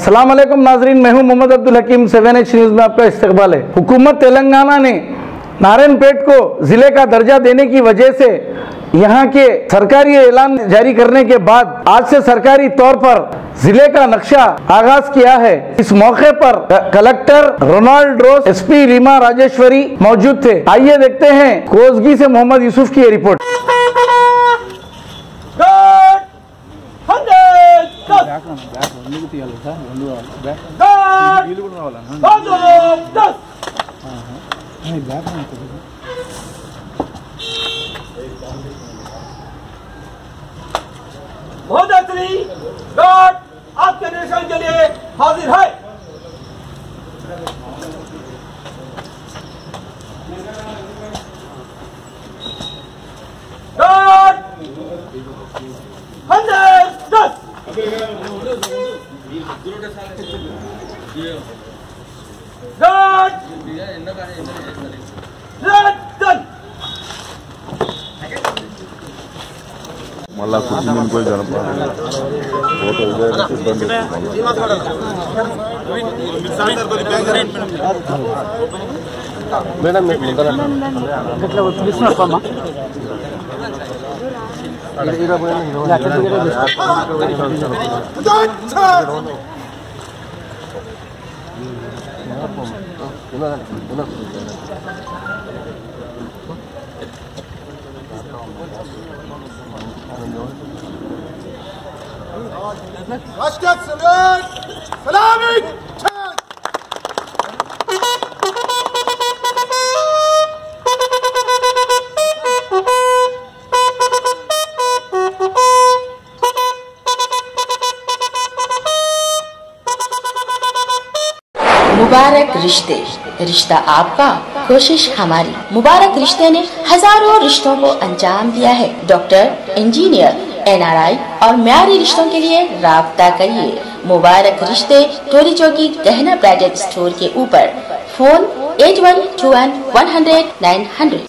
सलाम नाजरीन, मैं हूँ Mohammad Abdul Hakim, seven H news में आपका इस्तकबाल है। हुकूमत तेलंगाना ने नारायणपेट को ज़िले का दर्जा देने की वजह से यहाँ के सरकारी ऐलान जारी करने के बाद आज से सरकारी तौर पर ज़िले का नक्शा आगाज़ किया है। इस मौके पर collector Ronald Ross, SP Reema Rajeshwari मौजूद थे। आइए देखते हैं कोसगी से मोहम्मद यूसुफ की रिपोर्ट। Guard! Bundle! Dust! महोदय श्री गार्ड आपके निरीक्षण के लिए हाजिर है गार्ड हंड्रेड दस ஈரோட சாலை ஐயோ ராஜ் என்ன காரணம் என்ன ராஜ் మళ్ళా కుటుంబం పోయి జరపాలి ఓటు ఇబ్బంది Başkan Selam! Selamün! मुबारक रिश्ते, रिश्ता आपका, कोशिश हमारी। मुबारक रिश्ते ने हज़ारों रिश्तों को अंजाम दिया है। डॉक्टर, इंजीनियर, एनआरआई और म्यारी रिश्तों के लिए रबता करिए। मुबारक रिश्ते टोरी चौकी गहना ब्राइडल स्टोर के ऊपर। Phone eight one two one one hundred nine hundred.